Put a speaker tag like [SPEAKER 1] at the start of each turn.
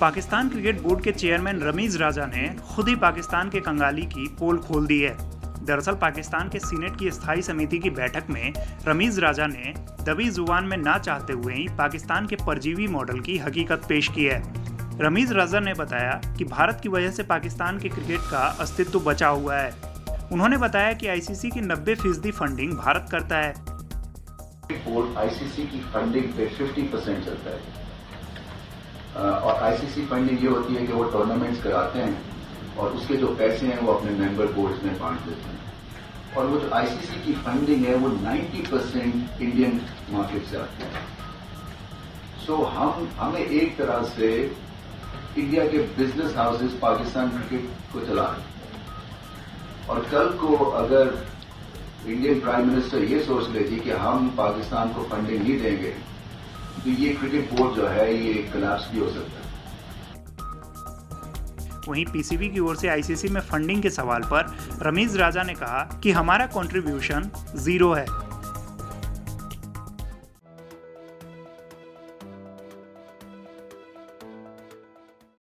[SPEAKER 1] Pakistan cricket board के chairman Ramiz Raja ने खुद ही पाकिस्तान के कंगाली की पोल खोल दी है। दरअसल पाकिस्तान के सीनेट की स्थायी समिति की बैठक में रमीज राजा ने दबी ज़ुबान में ना चाहते हुए ही पाकिस्तान के परजीवी मॉडल की हकीकत पेश की है। रमीज राजा ने बताया कि भारत की वजह से पाकिस्तान के क्रिकेट का अस्तित्व बचा हुआ है। उन्होंने बताया कि आईसीसी की 90 फ़ीसदी फंडिंग भारत करता है।
[SPEAKER 2] आईसीसी की फंडिंग पे 50 परसेंट चलता है। और आईसीसी फंडिंग ये होती है कि वो टूर्नामेंट्स कराते हैं और उसके जो पैसे हैं वो अपने मेंबर बोर्ड्स में बांट देते हैं। और वो जो आईसीसी की फंडिंग है वो 90 परसेंट इंडियन मार्केट से आती है। सो so, हम हमें एक तरह से इंडिया के बिज़नेस हाउसेस पाकिस्तान क्रिकेट को चला रहे और कल को अगर इंडियन प्राइम मिनिस्टर ये सोच लेती कि हम पाकिस्तान को फंडिंग नहीं देंगे तो ये क्रिकेट बोर्ड जो है, ये कलाप्स भी हो सकता है।
[SPEAKER 1] वहीं पीसीबी की ओर से आईसीसी में फंडिंग के सवाल पर रमीज राजा ने कहा कि हमारा कंट्रीब्यूशन ज़ीरो है।